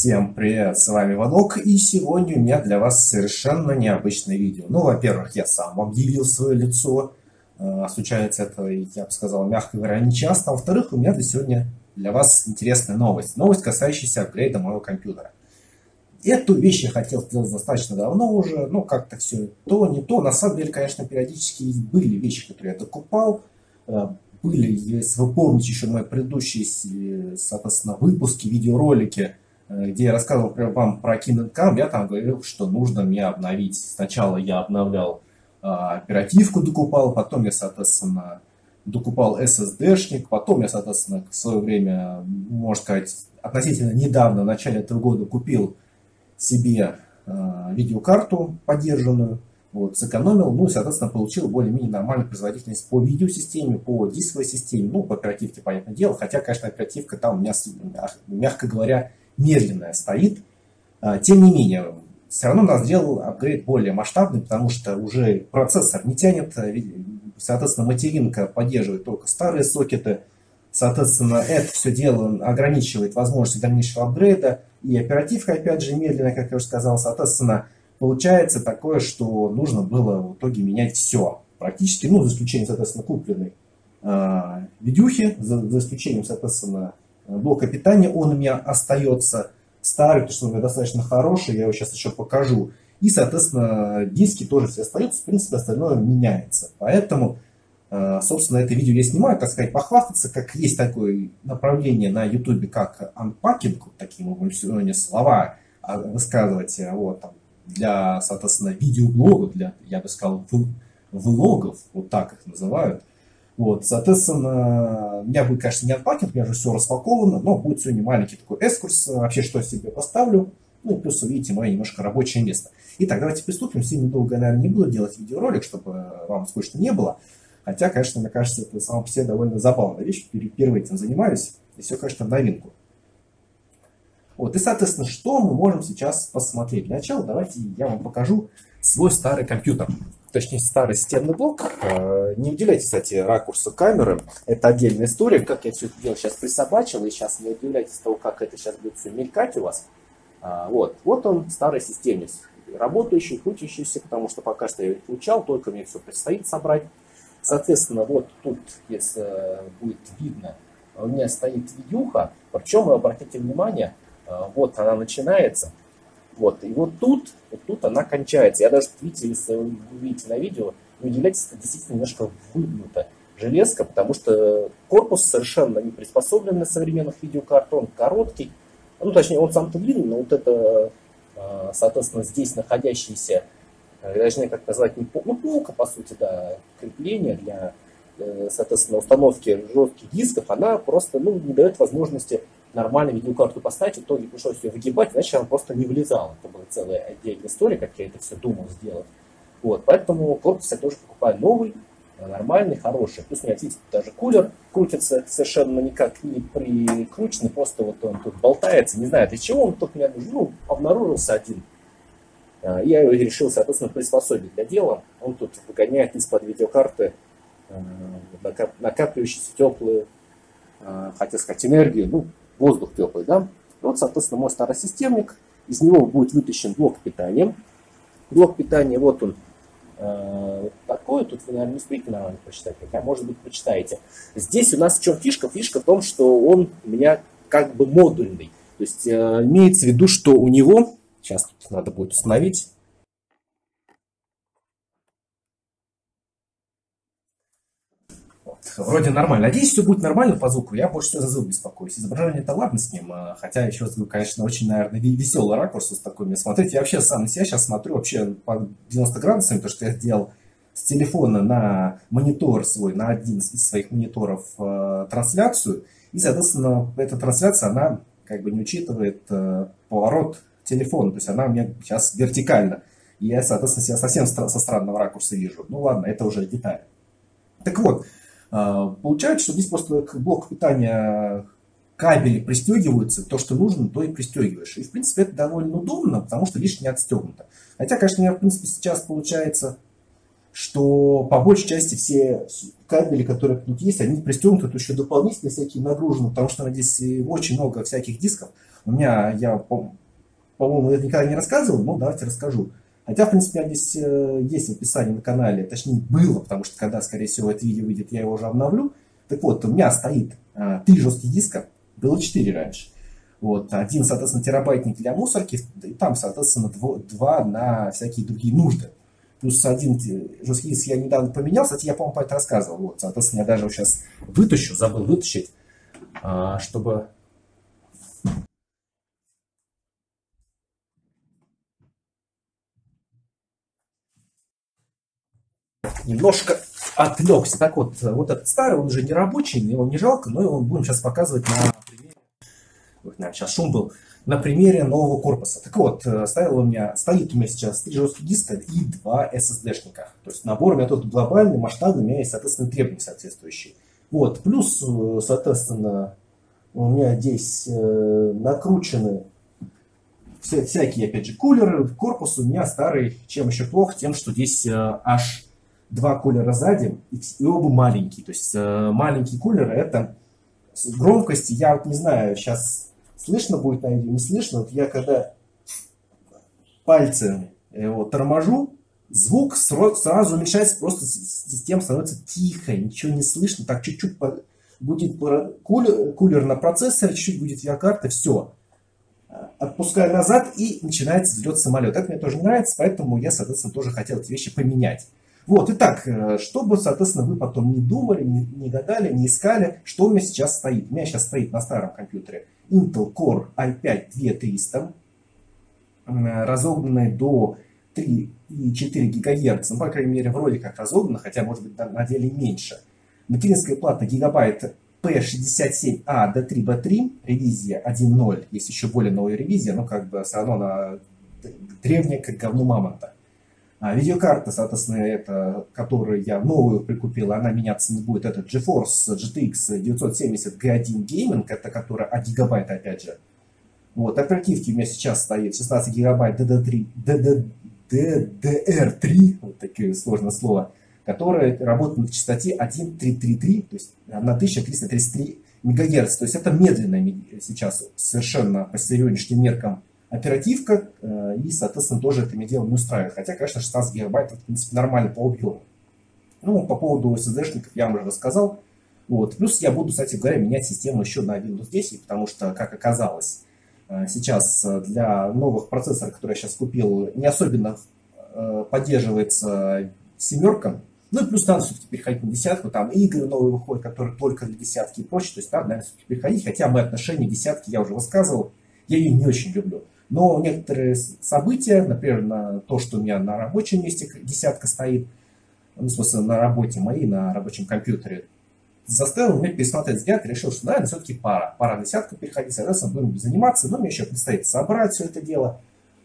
Всем привет, с вами Ванок, и сегодня у меня для вас совершенно необычное видео. Ну, во-первых, я сам объявил свое лицо, э, случается это, я бы сказал, мягко говоря, нечасто. А во-вторых, у меня для сегодня для вас интересная новость. Новость, касающаяся апгрейда моего компьютера. Эту вещь я хотел сделать достаточно давно уже, ну, как-то все то, не то. На самом деле, конечно, периодически были вещи, которые я докупал, э, были, если вы помните еще мои предыдущие, соответственно, выпуски, видеоролики, Э, где я рассказывал вам про Kingdom я там говорил, что нужно мне обновить. Сначала я обновлял а, оперативку, докупал, потом я, соответственно, докупал SSD-шник, потом я, соответственно, в свое время, можно сказать, относительно недавно, в начале этого года, купил себе а, видеокарту поддержанную, вот, сэкономил, ну и, соответственно, получил более-менее нормальную производительность по видеосистеме, по дисковой системе, ну, по оперативке, понятное дело, хотя, конечно, оперативка там у меня, мягко говоря, медленная стоит. А, тем не менее, все равно нас сделал апгрейд более масштабный, потому что уже процессор не тянет, а, соответственно, материнка поддерживает только старые сокеты, соответственно, это все дело ограничивает возможности дальнейшего апгрейда, и оперативка, опять же, медленная, как я уже сказал, соответственно, получается такое, что нужно было в итоге менять все, практически, ну, за исключением, соответственно, купленной э, видюхи, за, за исключением, соответственно, блока питания, он у меня остается старый, потому что он у меня достаточно хороший, я его сейчас еще покажу. И, соответственно, диски тоже все остаются, в принципе, остальное меняется. Поэтому, э, собственно, это видео я снимаю, так сказать, похвастаться, как есть такое направление на YouTube, как анпакинг, такие мы сегодня слова а, высказывать, э, вот, там, для, соответственно, видеоблогов, для, я бы сказал, влогов, вот так их называют. Вот, соответственно, меня будет, конечно, не анпакинг, у меня уже все распаковано, но будет сегодня маленький такой экскурс, вообще, что я себе поставлю. Ну, плюс увидите мое немножко рабочее место. Итак, давайте приступим. Сильно долго, наверное, не буду делать видеоролик, чтобы вам скучно не было. Хотя, конечно, мне кажется, это само по себе довольно забавная вещь. Впервые этим занимаюсь. И все, конечно, новинку. Вот, и, соответственно, что мы можем сейчас посмотреть? Для начала давайте я вам покажу свой старый компьютер точнее старый системный блок. Э, не уделяйте, кстати, ракурсу камеры. Это отдельная история, как я все это дело сейчас присобачил, и сейчас не удивляйтесь того, как это сейчас будет все мелькать у вас. А, вот, вот он, старый системник, работающий, крутящийся, потому что пока что я его получал, только мне все предстоит собрать. Соответственно, вот тут, если будет видно, у меня стоит видюха, причем, обратите внимание, э, вот она начинается, вот. И вот тут, вот тут она кончается. Я даже, видите, если вы видите на видео, не удивляйтесь, это действительно немножко выгнуто железка, потому что корпус совершенно не приспособлен для современных видеокарт, он короткий, ну, точнее, он сам-то длинный, но вот это, а, соответственно, здесь находящийся, я даже не знаю, как назвать, не пол, ну, полка, по сути, да, крепление для, э, соответственно, установки жестких дисков, она просто, ну, не дает возможности нормально видеокарту поставить, в итоге пришлось ее выгибать, иначе она просто не влезала. Это была целая отдельная история, как я это все думал сделать. Вот, поэтому корпус я тоже покупаю новый, нормальный, хороший. Плюс у меня, видите, даже кулер крутится совершенно никак не прикрученный, просто вот он тут болтается, не знаю для чего, он тут меня ну, обнаружился один. А, я его решил, соответственно, приспособить для дела. Он тут выгоняет из-под видеокарты накапливающиеся теплые, а, хотел сказать, энергию, ну, воздух теплый, да. Вот, соответственно, мой старосистемник, из него будет вытащен блок питания. Блок питания, вот он, э, такой, тут вы, наверное, не успеете нормально прочитать, хотя, может быть, прочитаете. Здесь у нас в чем фишка? Фишка в том, что он у меня как бы модульный. То есть э, имеется в виду, что у него, сейчас тут надо будет установить, вроде нормально. Надеюсь, все будет нормально по звуку. Я больше всего за звук беспокоюсь. Изображение это ладно с ним, а, хотя еще звук, конечно, очень, наверное, веселый ракурс с такой смотреть. Я вообще сам себя сейчас смотрю вообще по 90 градусам, то, что я сделал с телефона на монитор свой, на один из своих мониторов э, трансляцию. И, соответственно, эта трансляция, она как бы не учитывает э, поворот телефона. То есть она у меня сейчас вертикально. И я, соответственно, себя совсем со странного ракурса вижу. Ну ладно, это уже деталь. Так вот, получается, что здесь просто к блоку питания кабели пристегиваются, то, что нужно, то и пристегиваешь. И, в принципе, это довольно удобно, потому что лишь не отстегнуто. Хотя, конечно, у меня, в принципе, сейчас получается, что по большей части все кабели, которые тут есть, они пристегнуты, тут еще дополнительно всякие нагружены, потому что здесь очень много всяких дисков. У меня, я, по-моему, это никогда не рассказывал, но давайте расскажу. Хотя, в принципе, здесь э, есть описание на канале, точнее было, потому что когда, скорее всего, это видео выйдет, я его уже обновлю. Так вот, у меня стоит а, три жестких диска, было четыре раньше. Вот, один, соответственно, терабайтник для мусорки, и там, соответственно, два на всякие другие нужды. Плюс один жесткий диск я недавно поменял, кстати, я, по-моему, по это рассказывал. Вот, соответственно, я даже его сейчас вытащу, забыл вытащить, а, чтобы немножко отвлекся. Так вот, вот этот старый, он уже не рабочий, его не жалко, но его будем сейчас показывать на примере. Вот, наверное, сейчас шум был. На примере нового корпуса. Так вот, э, стоял у меня, стоит у меня сейчас три жестких диска и два SSD-шника. То есть набор у меня тут глобальный, масштабный, у меня есть, соответственно, требования соответствующие. Вот, плюс, э, соответственно, у меня здесь э, накручены вся, всякие, опять же, кулеры. Корпус у меня старый, чем еще плохо, тем, что здесь аж два кулера сзади, и оба маленькие. То есть э, маленькие кулеры это громкость, я вот не знаю, сейчас слышно будет на видео, не слышно. Вот я когда пальцем его торможу, звук сразу уменьшается, просто система становится тихо, ничего не слышно, так чуть-чуть будет кулер, кулер на процессоре, чуть-чуть будет видеокарта, все. Отпускаю назад и начинается взлет самолета. Это мне тоже нравится, поэтому я, соответственно, тоже хотел эти вещи поменять. Вот, итак, э, чтобы, соответственно, вы потом не думали, не, не гадали, не искали, что у меня сейчас стоит. У меня сейчас стоит на старом компьютере Intel Core i5 2300, разогнанный до 3,4 ГГц, ну, по крайней мере, вроде как разогнано, хотя, может быть, на деле меньше. Материнская плата гигабайт P67A D3B3, ревизия 1.0, есть еще более новая ревизия, но как бы все равно она древняя, как говно мамонта. А видеокарта, соответственно, это, которую я новую прикупил, она меняться не будет. Это GeForce GTX 970 G1 Gaming, это которая 1 гигабайт, опять же. Вот, оперативки у меня сейчас стоит 16 гигабайт DD3, DD, DDR3, вот такое сложное слово, которая работает на частоте 1.333, то есть на 1333 МГц. То есть это медленно сейчас совершенно по сегодняшним меркам оперативка, э, и, соответственно, тоже это мне дело не устраивает. Хотя, конечно, 16 гигабайт, в принципе, нормально по объему. Ну, по поводу SSD-шников я уже рассказал. Вот. Плюс я буду, кстати говоря, менять систему еще на Windows 10, потому что, как оказалось, э, сейчас для новых процессоров, которые я сейчас купил, не особенно э, поддерживается семерка. Ну и плюс надо все-таки переходить на десятку, там игры новые выходят, которые только для десятки и прочее. То есть надо, наверное, все-таки переходить, хотя мои отношения десятки я уже высказывал, я ее не очень люблю. Но некоторые события, например, на то, что у меня на рабочем месте десятка стоит, ну, в смысле, на работе моей, на рабочем компьютере, заставил меня пересмотреть взгляд решил, что, наверное, все-таки пара. Пара на десятку переходить, соответственно, будем заниматься, но мне еще предстоит собрать все это дело,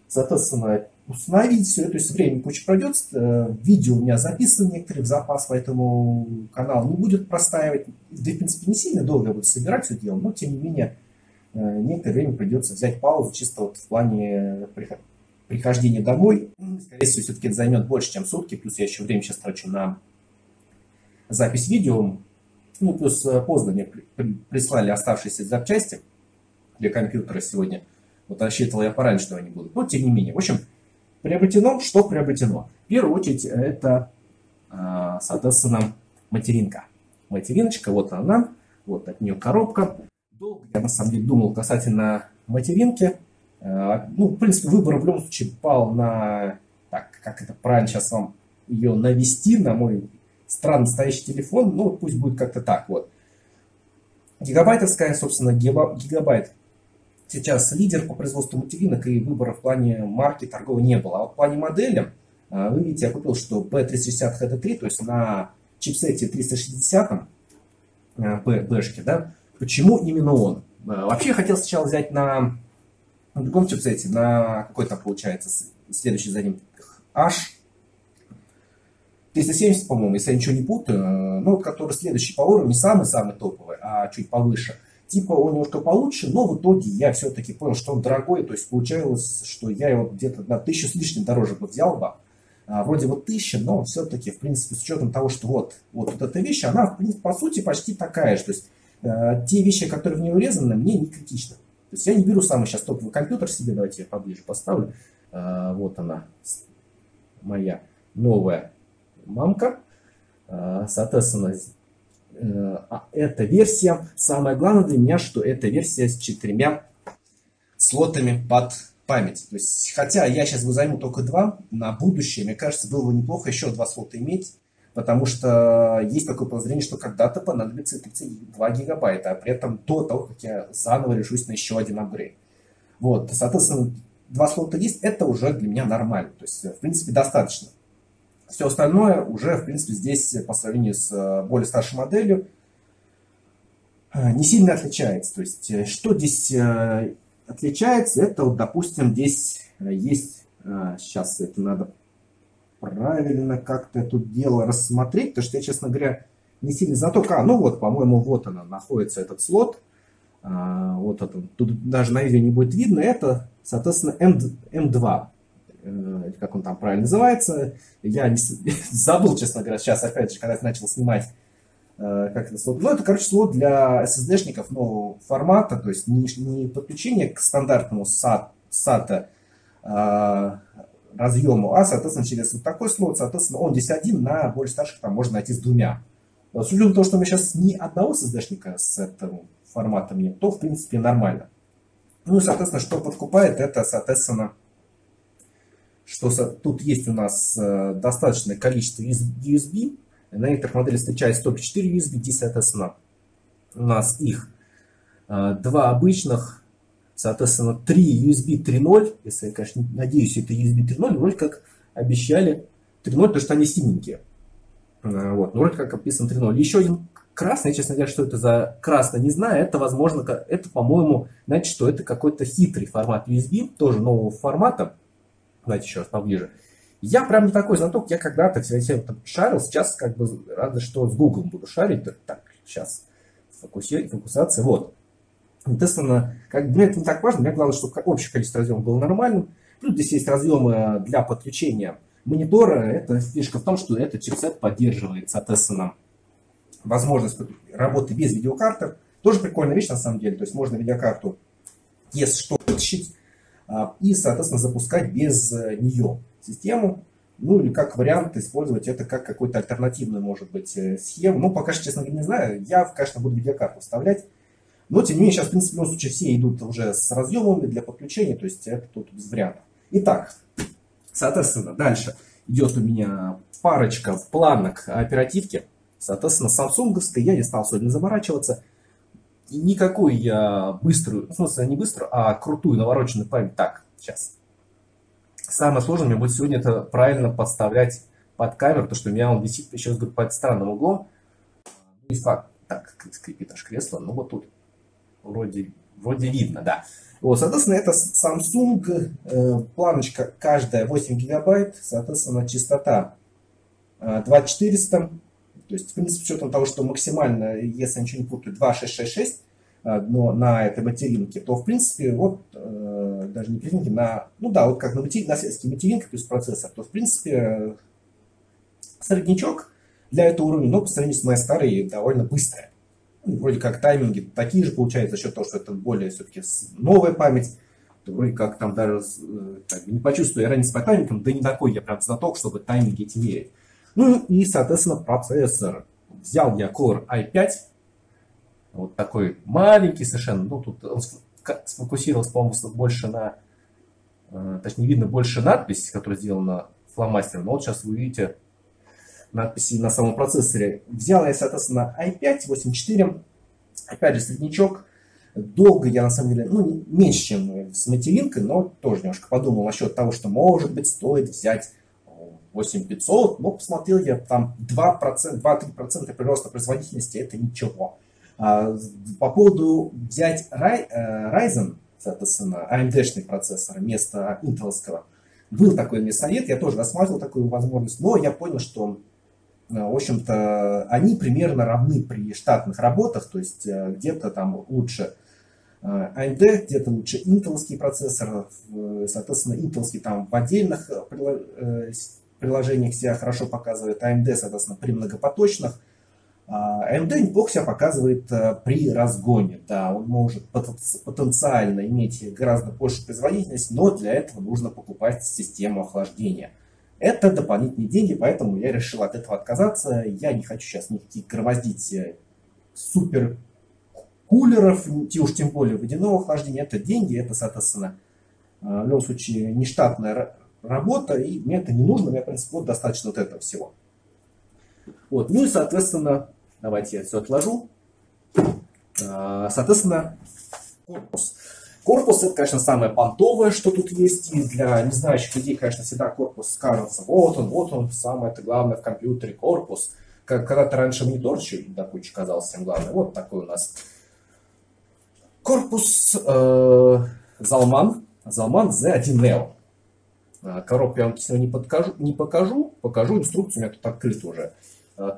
соответственно, установить все это, то есть время куча пройдет, э, видео у меня записано некоторые в запас, поэтому канал не будет простаивать, да и, в принципе, не сильно долго буду собирать все дело, но, тем не менее, некоторое время придется взять паузу чисто вот в плане прихождения домой. Скорее всего, все-таки это займет больше, чем сутки, плюс я еще время сейчас трачу на запись видео. Ну, плюс э, поздно мне прислали оставшиеся запчасти для компьютера сегодня. Вот рассчитывал я пораньше, что они будут. Но тем не менее. В общем, приобретено, что приобретено. В первую очередь это, э, соответственно, материнка. Материночка, вот она, вот от нее коробка. Долго я на самом деле думал касательно материнки. Э, ну, в принципе, выбор в любом случае пал на, так, как это правильно сейчас вам ее навести, на мой странный стоящий телефон. Ну, пусть будет как-то так вот. Гигабайтовская, собственно, гигабайт сейчас лидер по производству материнок, и выбора в плане марки торговой не было. А вот в плане модели, э, вы видите, я купил, что B360 HD3, то есть на чипсете 360, B-шке, да, Почему именно он? Э, вообще я хотел сначала взять на, другом чипсете, на какой там получается следующий за ним H 370, по-моему, если я ничего не путаю, э, ну, который следующий по уровню, не самый-самый топовый, а чуть повыше. Типа он немножко получше, но в итоге я все-таки понял, что он дорогой, то есть получалось, что я его где-то на тысячу с лишним дороже бы взял бы. А, вроде вот тысяча, но все-таки, в принципе, с учетом того, что вот, вот, вот эта вещь, она, в принципе, по сути, почти такая же. То есть те вещи, которые в нее урезаны, мне не критично. То есть я не беру самый сейчас топовый компьютер себе, давайте я поближе поставлю. А, вот она, моя новая мамка. А, соответственно, э, а эта версия, самое главное для меня, что эта версия с четырьмя слотами под память. То есть, хотя я сейчас займу только два, на будущее, мне кажется, было бы неплохо еще два слота иметь, потому что есть такое подозрение, что когда-то понадобится 32 гигабайта, а при этом до того, как я заново решусь на еще один апгрейд. Вот, соответственно, два слота есть, это уже для меня нормально, то есть, в принципе, достаточно. Все остальное уже, в принципе, здесь по сравнению с э, более старшей моделью э, не сильно отличается. То есть, э, что здесь отличается, это вот, допустим, здесь есть, сейчас это надо правильно как-то это дело рассмотреть, потому что я, честно говоря, не сильно знаток. А, ну вот, по-моему, вот она, находится этот слот. Вот это, тут даже на видео не будет видно. Это, соответственно, M, M2 Э, как он там правильно называется. Я не, забыл, честно говоря, сейчас, опять же, когда я начал снимать, э, как это слот. Ну, это, короче, слот для SSD-шников нового формата, то есть не, не подключение к стандартному SAT, SATA а, разъему, а, соответственно, через вот такой слот, соответственно, он здесь один, на более старших там можно найти с двумя. Вот, с учетом того, что меня сейчас ни одного SSD-шника с этим форматом нет, то, в принципе, нормально. Ну и, соответственно, что подкупает, это, соответственно, что тут есть у нас э, достаточное количество USB. На некоторых моделях встречается только 4 USB, здесь, соответственно, у нас их э, два обычных, соответственно, 3 USB 3.0. Если я, конечно, надеюсь, это USB 3.0, вроде как обещали 3.0, потому что они синенькие. Э, вот, ну, вроде как описан 3.0. Еще один красный, я, честно говоря, что это за красный, не знаю. Это, возможно, это, по-моему, знаете, что это какой-то хитрый формат USB, тоже нового формата Давайте еще раз поближе. Я прям не такой знаток, я когда-то все эти шарил, сейчас как бы рада, что с Google буду шарить. Так, сейчас фокуси, фокусация, вот. Естественно, как мне это не так важно, мне главное, чтобы общее количество разъемов было нормальным. Плюс здесь есть разъемы для подключения монитора. Это фишка в том, что этот чипсет поддерживает, соответственно, возможность работы без видеокарты. Тоже прикольная вещь на самом деле. То есть можно видеокарту, если что, вытащить, а, и, соответственно, запускать без э, нее систему. Ну или как вариант использовать это как какой-то альтернативный, может быть, э, схему. Ну, пока что, честно говоря, не знаю. Я, конечно, буду видеокарту вставлять. Но, тем не менее, сейчас, в принципе, в любом случае, все идут уже с разъемами для подключения, то есть это тут без вариантов. Итак, соответственно, дальше идет у меня парочка планок оперативки. Соответственно, Samsung я не стал сегодня заморачиваться никакой я быструю, в смысле не быструю, а крутую навороченную память. Так, сейчас. Самое сложное мне будет сегодня это правильно подставлять под камеру, потому что у меня он висит, еще под странным углом. Не факт. Так, скрипит аж кресло, ну вот тут вроде, вроде видно, да. Вот, соответственно, это Samsung, э, планочка каждая 8 гигабайт, соответственно, частота э, 2400, то есть, в принципе, с учетом того, что максимально, если я ничего не путаю, 2666, а, но на этой материнке, то, в принципе, вот, э, даже не материнке, на, ну да, вот как на, матери, на связке материнка плюс процессор, то, в принципе, среднячок для этого уровня, но по сравнению с моей старой, довольно быстрая. Вроде как тайминги такие же получаются за счет того, что это более все-таки новая память, вроде как там даже э, не почувствую я разницы по таймингам, да не такой я прям знаток, чтобы тайминги эти мерить. Ну и, соответственно, процессор. Взял я Core i5, вот такой маленький совершенно, ну тут он сфокусировался, по-моему, больше на, э, точнее видно больше надпись, которая сделана фломастером, но вот сейчас вы видите надписи на самом процессоре. Взял я, соответственно, i5 84, опять же среднячок, долго я на самом деле, ну меньше, чем с материнкой, но тоже немножко подумал насчет того, что может быть стоит взять 8500, но посмотрел я, там 2%, 2-3% прироста производительности, это ничего. А, по поводу взять э, Ryzen, соответственно, AMD-шный процессор вместо интеловского, был такой мне совет, я тоже рассматривал такую возможность, но я понял, что, э, в общем-то, они примерно равны при штатных работах, то есть э, где-то там лучше AMD, где-то лучше интеловский процессор, соответственно, интеловский там в отдельных приложениях себя хорошо показывает AMD, соответственно, при многопоточных AMD а, неплохо себя показывает э, при разгоне. Да, он может потенциально иметь гораздо большую производительность, но для этого нужно покупать систему охлаждения. Это дополнительные деньги, поэтому я решил от этого отказаться. Я не хочу сейчас никаких громоздить э, супер кулеров, и уж тем более водяного охлаждения. Это деньги, это, соответственно, э, в любом случае нештатная работа, и мне это не нужно, мне, в принципе, вот достаточно вот этого всего. Вот. Ну и, соответственно, давайте я все отложу. Э, соответственно, корпус. Корпус это, конечно, самое понтовое, что тут есть. И для незнающих людей, конечно, всегда корпус кажется, вот он, вот он, самое это главное в компьютере, корпус. Когда-то раньше монитор еще до кучи казался всем главным. Вот такой у нас корпус э, Zalman, Zalman Z1 Neo. Э, коробку я вам не, подкажу, не покажу, покажу инструкцию, у меня тут открыт уже. Э,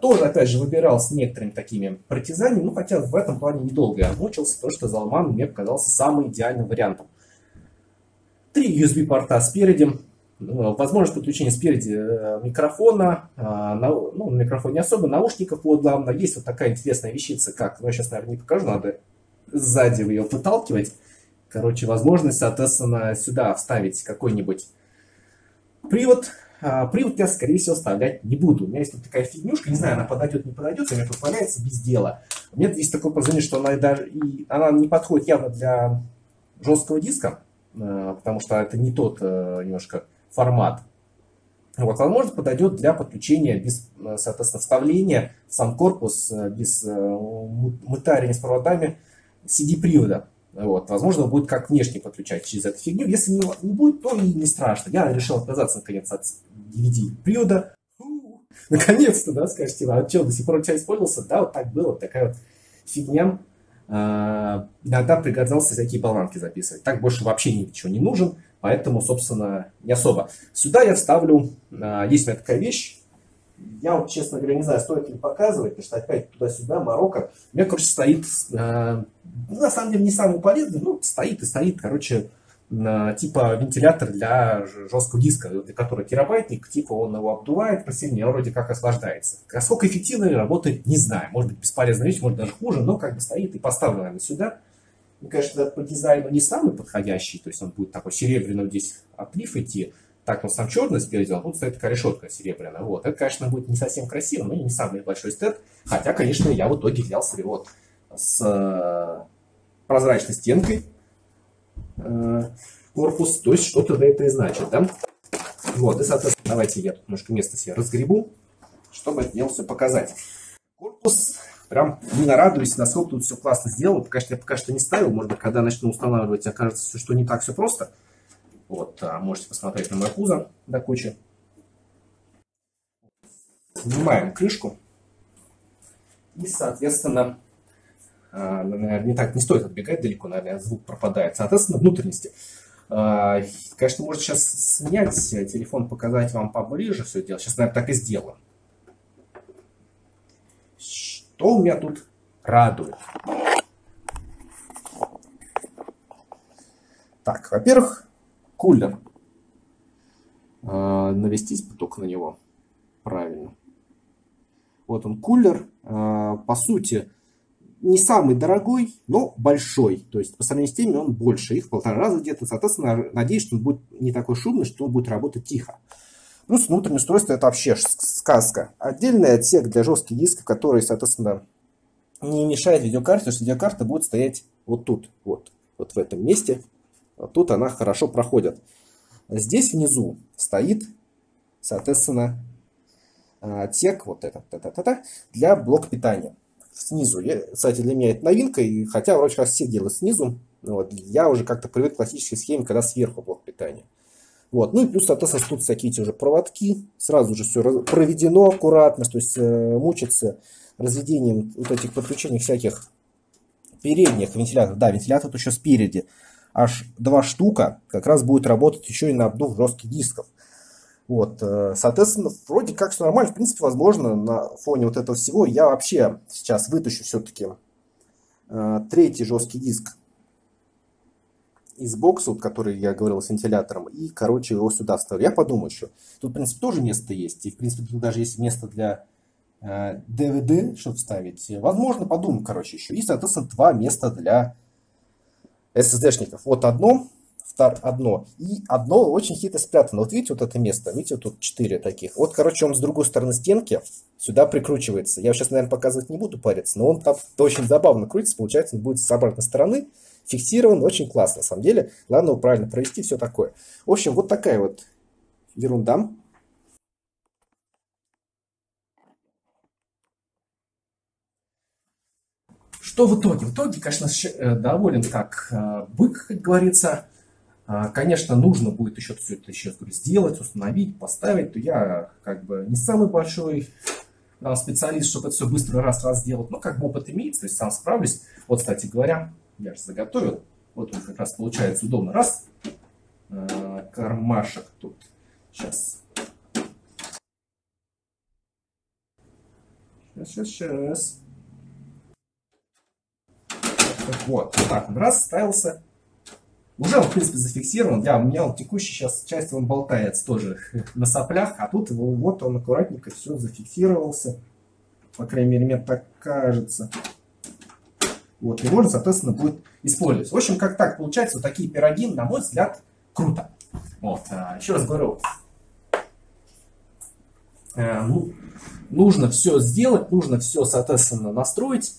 тоже, опять же, выбирал с некоторыми такими притязаниями, ну, хотя в этом плане недолго я мучился, потому что Zalman мне показался самым идеальным вариантом. Три USB-порта спереди, э, возможность подключения спереди э, микрофона, ну, микрофон не особо, наушников вот главное. Есть вот такая интересная вещица, как, ну, я сейчас, наверное, не покажу, надо сзади ее выталкивать. Короче, возможность, соответственно, сюда вставить какой-нибудь привод, а, привод я, скорее всего, вставлять не буду. У меня есть тут такая фигнюшка, не знаю, она подойдет, не подойдет, у меня без дела. У меня есть такое подозрение, что она даже и она не подходит явно для жесткого диска, а, потому что это не тот а, немножко формат. Вот, возможно, подойдет для подключения без, соответственно, вставления сам корпус без мытарения с проводами CD-привода. Вот. Возможно, будет как внешне подключать через эту фигню. Если не, не будет, то и не страшно. Я решил отказаться, наконец, от DVD-привода. Наконец-то, да, скажете, а что, до сих пор у тебя использовался? Да, вот так было, такая вот фигня. А, иногда пригодился всякие болванки записывать. Так больше вообще ничего не нужен, поэтому, собственно, не особо. Сюда я вставлю, а, есть у меня такая вещь, я вот, честно говоря, не знаю, стоит ли показывать, потому что опять туда-сюда, Марокко. У меня, короче, стоит, э, ну, на самом деле, не самый полезный, ну, стоит и стоит, короче, типа вентилятор для жесткого диска, для которого терабайтник, типа он его обдувает посильнее, он вроде как охлаждается. А сколько эффективно работает, не знаю. Может быть, бесполезная вещь, может даже хуже, но как бы стоит и поставлю, наверное, сюда. Мне кажется, по дизайну не самый подходящий, то есть он будет такой серебряный здесь отлив идти, так он сам черный спереди, а тут стоит такая решетка серебряная. Вот. Это, конечно, будет не совсем красиво, но не самый большой стенд. Хотя, конечно, я в итоге взял себе вот с э, прозрачной стенкой э, корпус, то есть что-то это и значит, да? Вот, и, соответственно, давайте я тут немножко место себе разгребу, чтобы это дело все показать. Корпус, прям не нарадуюсь, насколько тут все классно сделано. Пока что я пока что не ставил, может быть, когда начну устанавливать, окажется, что не так все просто. Вот, а, можете посмотреть на мой пузо до кучи. Снимаем крышку. И, соответственно, наверное, не так не стоит отбегать далеко, наверное, звук пропадает. Соответственно, внутренности. А, конечно, можно сейчас снять телефон, показать вам поближе все дело. Сейчас, наверное, так и сделаю. Что меня тут радует? Так, во-первых, кулер. А, навестись только на него. Правильно. Вот он кулер. А, по сути, не самый дорогой, но большой. То есть по сравнению с теми он больше. Их в полтора раза где-то. Соответственно, надеюсь, что он будет не такой шумный, что он будет работать тихо. Плюс внутреннее устройство это вообще сказка. Отдельный отсек для жестких дисков, который, соответственно, не мешает видеокарте, потому что видеокарта будет стоять вот тут, вот, вот в этом месте. Вот тут она хорошо проходит. Здесь внизу стоит, соответственно, отсек вот этот та -та -та -та, для блок питания. Снизу. Я, кстати, для меня это новинка, и хотя как все делают снизу, вот, я уже как-то привык к классической схеме, когда сверху блок питания. Вот. Ну и плюс, соответственно, тут такие те же проводки, сразу же все проведено аккуратно, то есть э, мучиться разведением вот этих подключений всяких передних вентиляторов. Да, вентилятор еще спереди аж два штука как раз будет работать еще и на обдув жестких дисков. Вот, э, соответственно, вроде как все нормально. В принципе, возможно, на фоне вот этого всего я вообще сейчас вытащу все-таки э, третий жесткий диск из бокса, вот, который я говорил с вентилятором, и, короче, его сюда вставлю. Я подумаю еще. Тут, в принципе, тоже место есть. И, в принципе, тут даже есть место для DVD, чтобы вставить. Возможно, подумаю, короче, еще. И, соответственно, два места для SSD-шников. Вот одно, втор, одно. И одно очень хитро спрятано. Вот видите, вот это место. Видите, тут четыре таких. Вот, короче, он с другой стороны стенки сюда прикручивается. Я сейчас, наверное, показывать не буду париться, но он там очень забавно крутится. Получается, он будет с обратной стороны фиксирован. Очень классно, на самом деле. Главное его правильно провести, все такое. В общем, вот такая вот ерунда. Что в итоге? В итоге, конечно, э, доволен как э, бык, как говорится. А, конечно, нужно будет еще все это еще сделать, установить, поставить. То я как бы не самый большой а, специалист, чтобы это все быстро раз-раз сделать. Но как бы опыт имеется, то есть сам справлюсь. Вот, кстати говоря, я же заготовил. Вот он как раз получается удобно. Раз, а, кармашек тут. Сейчас. Сейчас, сейчас, сейчас. Вот, так раз ставился. Уже в принципе, зафиксирован. Да, у меня он текущий сейчас часть он болтается тоже на соплях, а тут его, вот он аккуратненько все зафиксировался. По крайней мере, мне так кажется. Вот, и можно, соответственно, будет использовать. В общем, как так получается, вот такие пироги, на мой взгляд, круто. Вот, а, еще раз говорю, э, ну, нужно все сделать, нужно все, соответственно, настроить.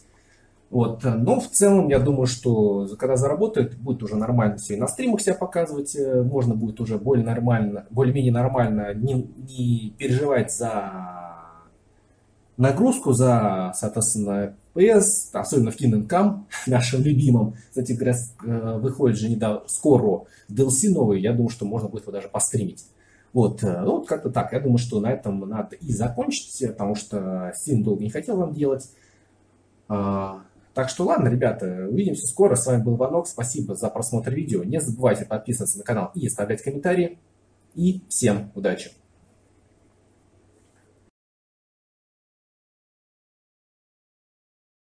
Вот. Но в целом, я думаю, что когда заработает, будет уже нормально все и на стримах себя показывать, э, можно будет уже более нормально, более-менее нормально не, не переживать за нагрузку, за, соответственно, PS, особенно в Kingdom нашим любимым. Кстати э, выходит же недавно, скоро DLC новый, я думаю, что можно будет его даже постримить. Вот, э, ну, вот как-то так. Я думаю, что на этом надо и закончить, потому что Steam долго не хотел вам делать. Так что ладно, ребята, увидимся скоро. С вами был Ванок. Спасибо за просмотр видео. Не забывайте подписываться на канал и оставлять комментарии. И всем удачи!